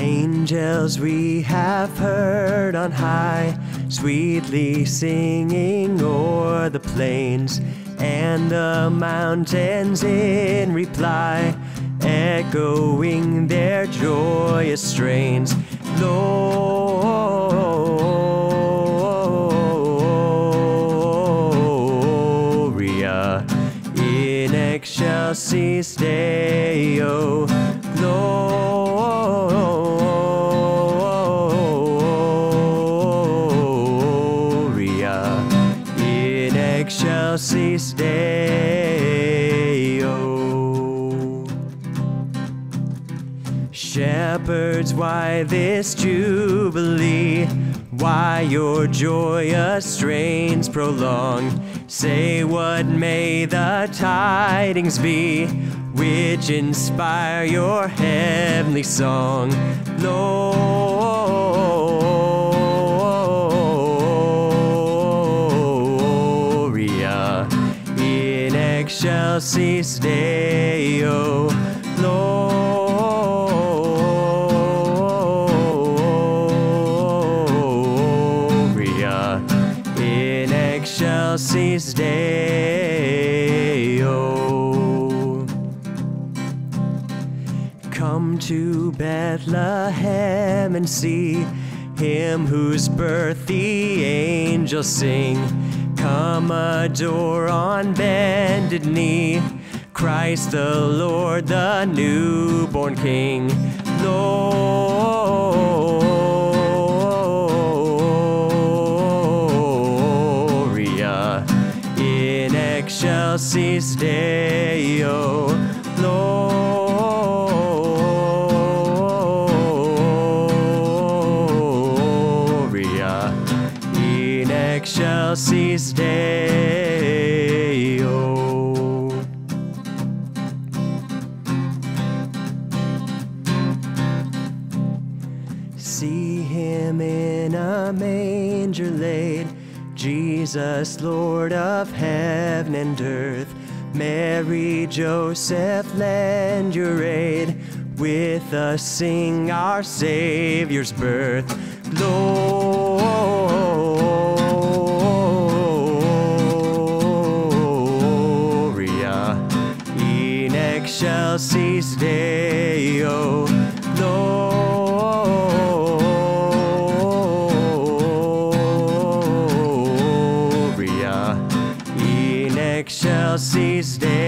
Angels we have heard on high, sweetly singing o'er the plains and the mountains in reply, echoing their joyous strains. Gloria in excelsis Deo. Oh, gloria excelsis Deo. Shepherds, why this jubilee? Why your joyous strains prolong? Say what may the tidings be, which inspire your heavenly song. Gloria excelsis Deo. Oh, Gloria in excelsis Deo. Oh. Come to Bethlehem and see him whose birth the angels sing. Come adore on bended knee Christ the Lord, the newborn King. Gloria in excelsis Deo. Gloria in excelsis Deo. Oh. See him in a manger laid, Jesus, Lord of heaven and earth. Mary, Joseph, lend your aid. With us sing our Savior's birth. Gloria excelsis Deo. Gloria in excelsis Deo.